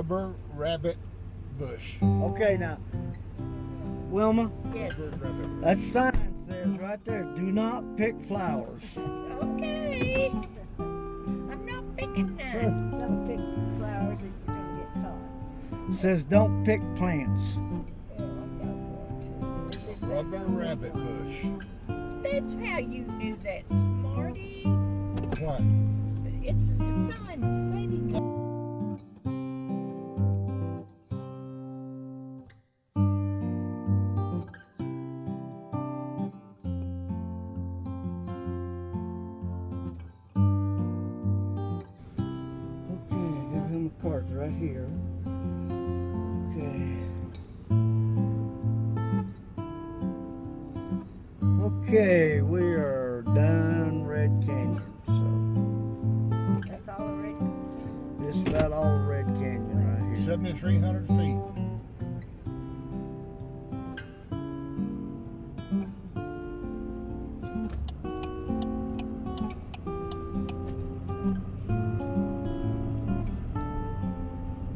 Rubber rabbit bush. Okay, now, Wilma, Yes. That sign says right there, do not pick flowers. Okay. I'm not picking none. Don't pick flowers that you're gonna get caught. It says don't pick plants. Oh, I'm not going to. Rubber rabbit bush. That's how you knew that, smarty. What? It's a sign Okay, we are done Red Canyon. So That's all already. this is about all of Red Canyon right here. 7,300 feet.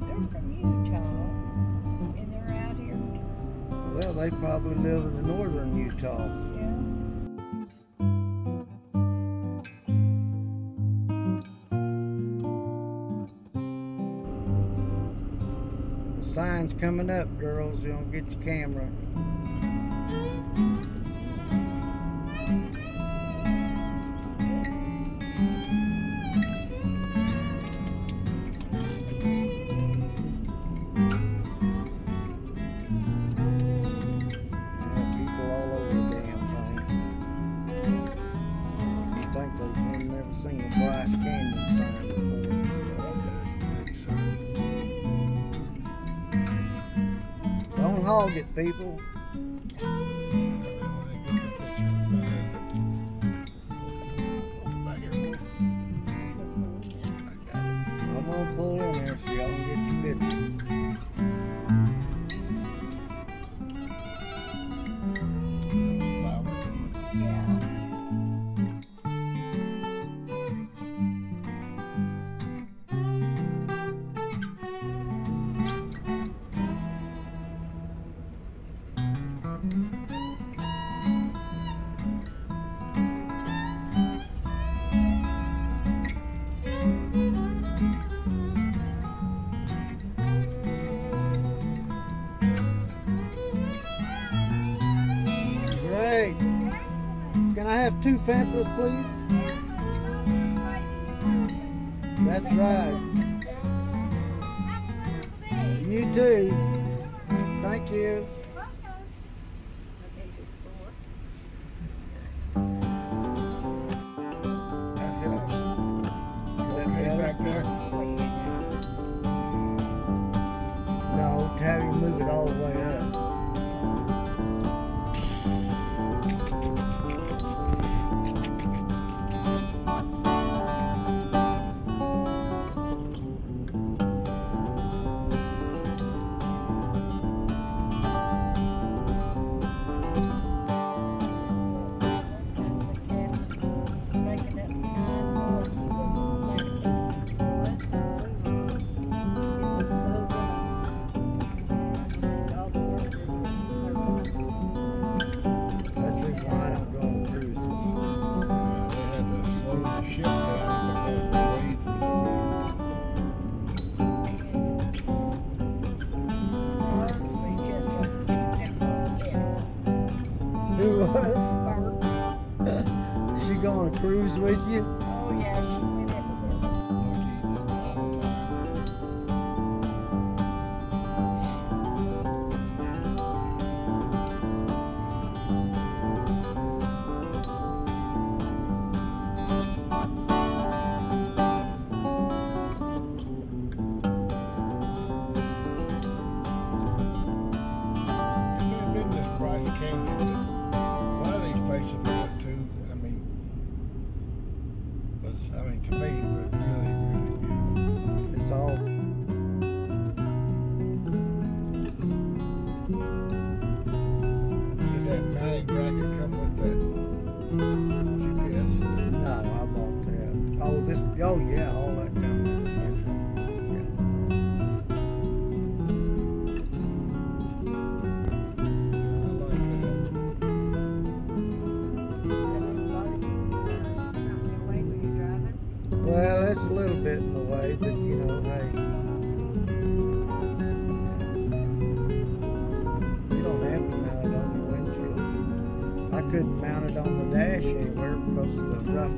They're from Utah. And they're out here. Well, they probably live in northern Utah. Sign's coming up, girls. You don't get your camera. Hog it, people. Have two pamphlets, please? That's right. You too. Thank you. I mean, to me, that's a little bit in the way, but you know, hey. You don't have to mount it on the windshield. I couldn't mount it on the dash anywhere because of the rough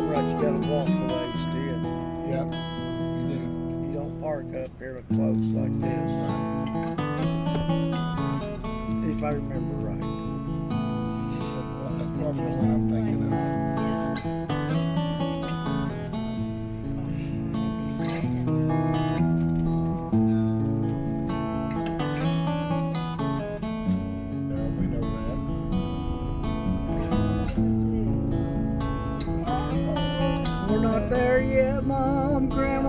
remember got walk. Yep. You do. You don't park up here close like this. If I remember. There yet, Mom, Grandma.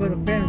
put a pen